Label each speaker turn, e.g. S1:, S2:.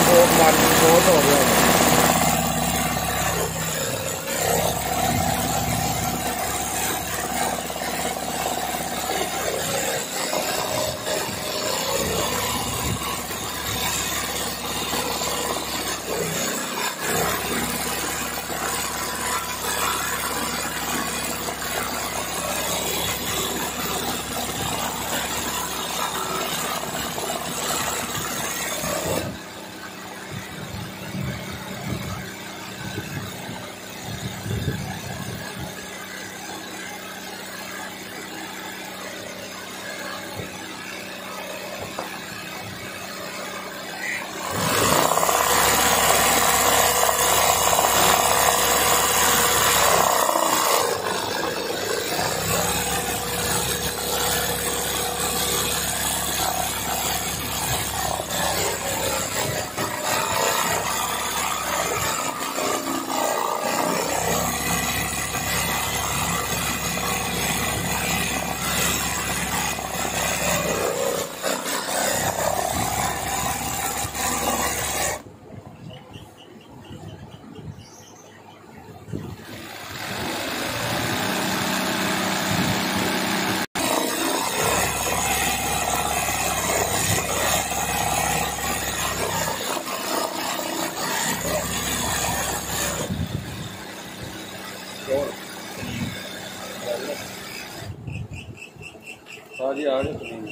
S1: ਬਹੁਤ ਮਾਰਕੀਟ ਬਹੁਤ ਹੋ ਗਿਆ
S2: सारी आ रही